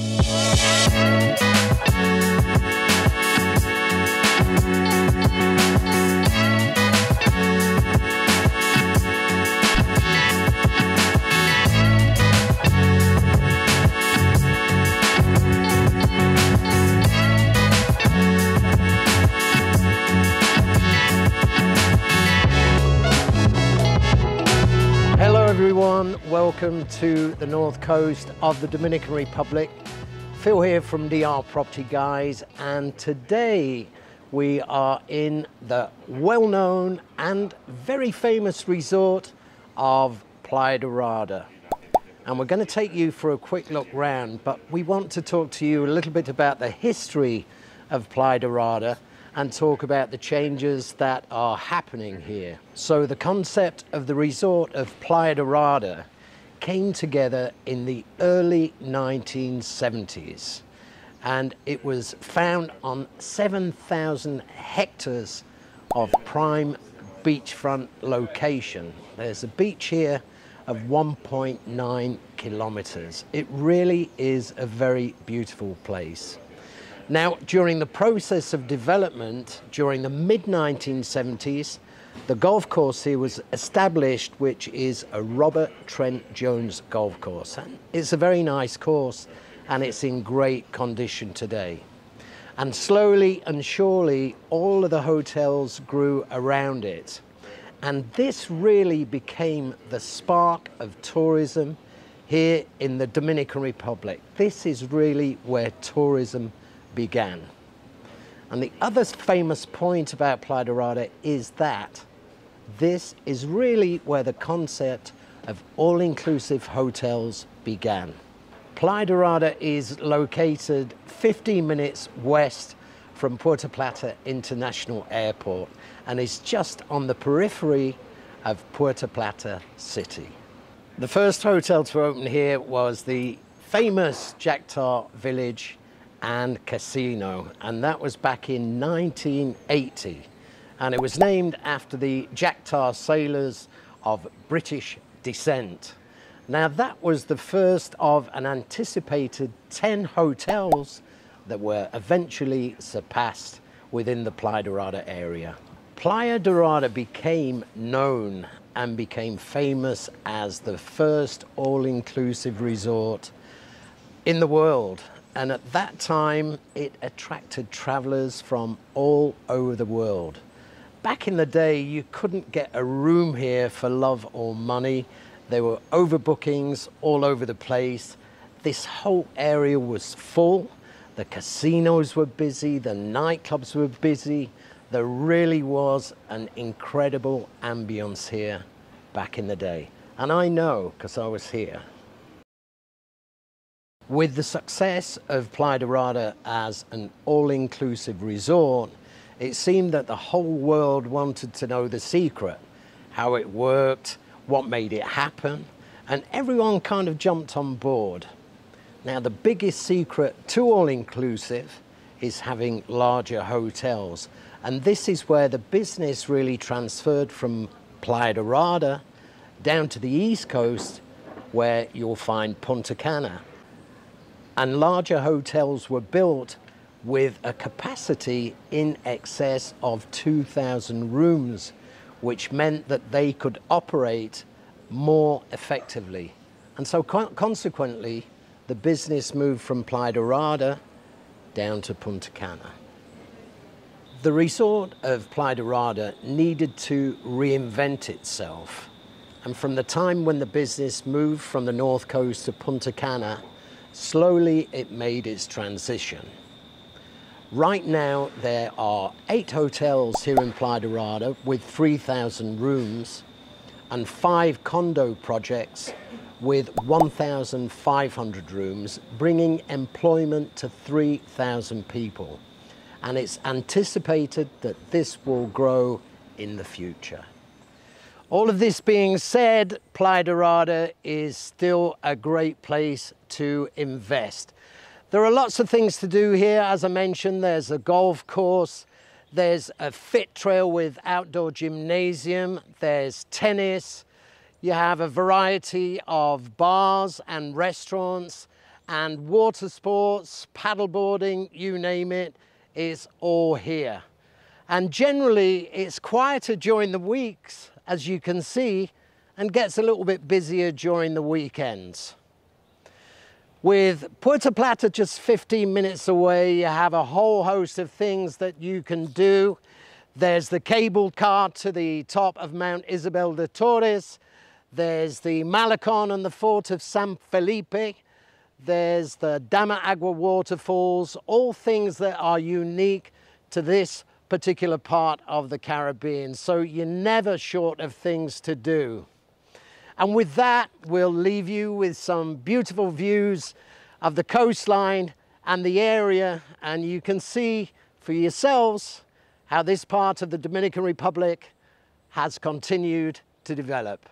Hello everyone, welcome to the north coast of the Dominican Republic. Phil here from DR Property Guys and today we are in the well-known and very famous resort of Playa Dorada. And we're going to take you for a quick look round, but we want to talk to you a little bit about the history of Playa Dorada and talk about the changes that are happening here. So the concept of the resort of Playa Dorada came together in the early 1970s and it was found on 7,000 hectares of prime beachfront location. There's a beach here of 1.9 kilometers. It really is a very beautiful place. Now, during the process of development, during the mid 1970s, the golf course here was established, which is a Robert Trent Jones golf course. And it's a very nice course and it's in great condition today. And slowly and surely, all of the hotels grew around it. And this really became the spark of tourism here in the Dominican Republic. This is really where tourism began. And the other famous point about Playa is that this is really where the concept of all-inclusive hotels began. Playa Dorada is located 15 minutes west from Puerto Plata International Airport and is just on the periphery of Puerto Plata City. The first hotel to open here was the famous Jack Tar Village and Casino, and that was back in 1980. And it was named after the Jack Tar sailors of British descent. Now, that was the first of an anticipated 10 hotels that were eventually surpassed within the Playa Dorada area. Playa Dorada became known and became famous as the first all-inclusive resort in the world and at that time, it attracted travelers from all over the world. Back in the day, you couldn't get a room here for love or money. There were overbookings all over the place. This whole area was full. The casinos were busy, the nightclubs were busy. There really was an incredible ambience here back in the day. And I know because I was here. With the success of Playa Dorada as an all-inclusive resort, it seemed that the whole world wanted to know the secret, how it worked, what made it happen, and everyone kind of jumped on board. Now, the biggest secret to all-inclusive is having larger hotels, and this is where the business really transferred from Playa Dorada down to the East Coast, where you'll find Punta Cana and larger hotels were built with a capacity in excess of 2,000 rooms, which meant that they could operate more effectively. And so consequently, the business moved from Playa Dorada down to Punta Cana. The resort of Playa Dorada needed to reinvent itself. And from the time when the business moved from the north coast to Punta Cana, Slowly, it made its transition. Right now, there are eight hotels here in Playa Dorada with 3,000 rooms and five condo projects with 1,500 rooms, bringing employment to 3,000 people. And it's anticipated that this will grow in the future. All of this being said, Playa Dorada is still a great place to invest. There are lots of things to do here. As I mentioned, there's a golf course, there's a fit trail with outdoor gymnasium, there's tennis, you have a variety of bars and restaurants, and water sports, paddleboarding, you name it, is all here. And generally it's quieter during the weeks, as you can see, and gets a little bit busier during the weekends. With Puerto Plata just 15 minutes away, you have a whole host of things that you can do. There's the cable car to the top of Mount Isabel de Torres. There's the Malecon and the fort of San Felipe. There's the Damajagua waterfalls, all things that are unique to this particular part of the Caribbean. So you're never short of things to do. And with that, we'll leave you with some beautiful views of the coastline and the area. And you can see for yourselves how this part of the Dominican Republic has continued to develop.